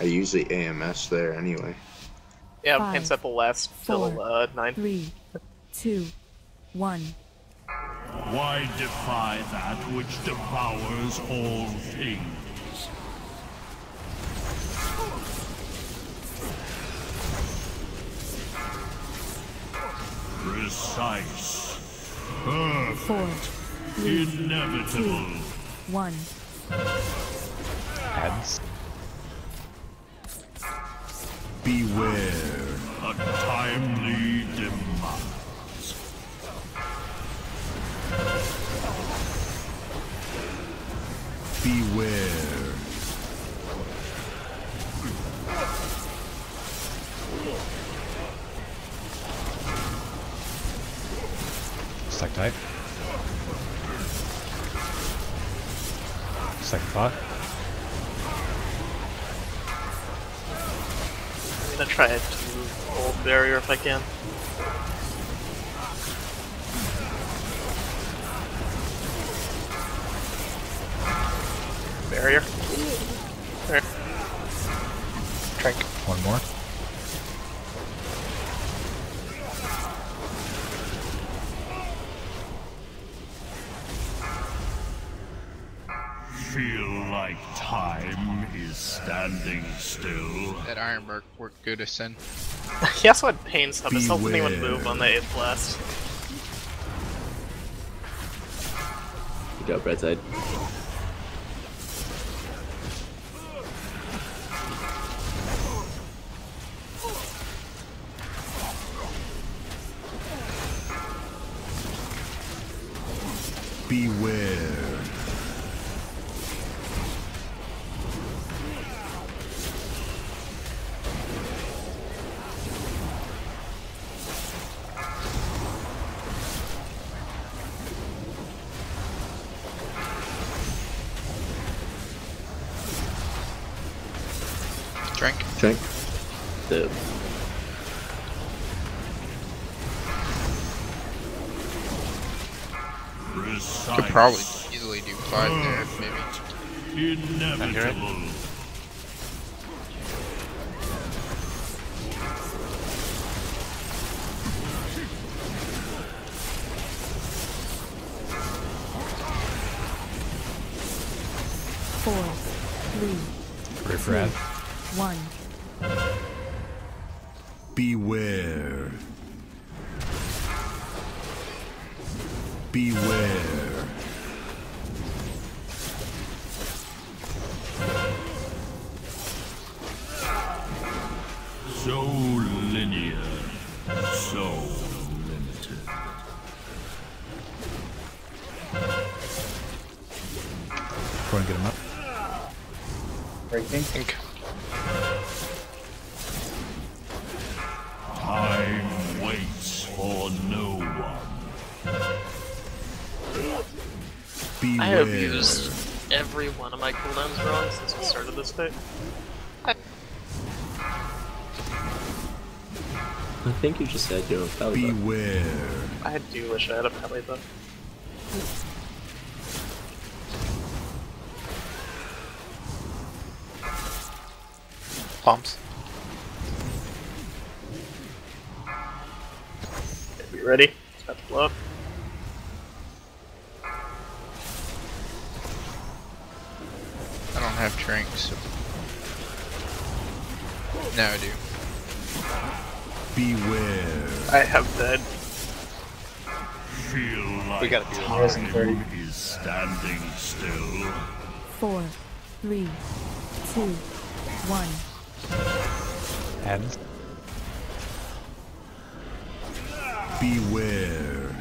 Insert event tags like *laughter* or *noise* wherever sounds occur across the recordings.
I usually AMS there anyway. Yeah, Five, pain set will last till four, uh, 9. Three, two, one. Why defy that which devours all things? Precise. Perfect. Four, Inevitable. one. Heads. Beware. A timely demise. Beware. Stuck tight. Second thought. Gonna try to hold barrier if I can. Barrier. Trank. One more. Feel like time is standing still. That Ironbark worked good, Ascend. *laughs* he also had pain sub. His health didn't move on the 8th blast. Good job, right side. Beware. Drink. Drink. Dip. Could probably easily do five there, maybe. Inevitable. Four, three. Refresh. 1. Beware. Beware. So linear, so limited. Try and get him up. Breaking. Think. Beware. I have used every one of my cooldowns wrong since we started this fight. I think you just said you know belly button. Beware. I do wish I had a belly though. Pumps. Be ready. It's about to blow up. Have drinks. So... Now I do. Beware. I have that. Feel like We gotta be time is standing still. Four, three, two, one. Heads. Beware.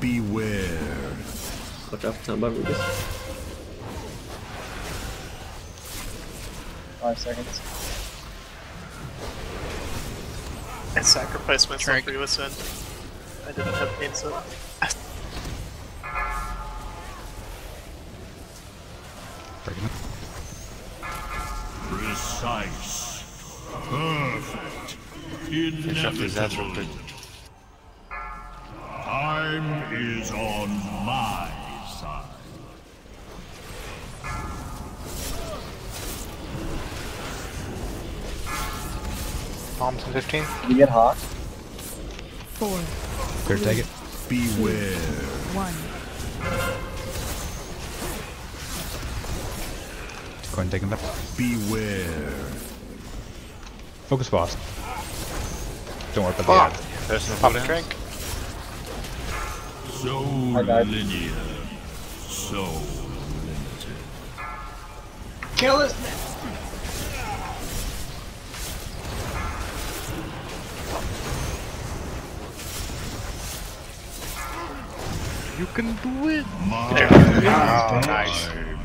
Beware. Watch out for time above Rugus. Five seconds. I sacrificed myself Drink. for you, Ascend. I didn't have pain sub. Breaking up. Precise. Perfect. Inevitable. Time is on my Bombs in 15. You get hot. Four. Clear, take it. Beware. One. Go ahead and take him up. Beware. Focus boss. Don't worry about Fuck. the ad. There's no pop a drink. So linear. So limited. Kill it! You can do it. My Oh, nice. time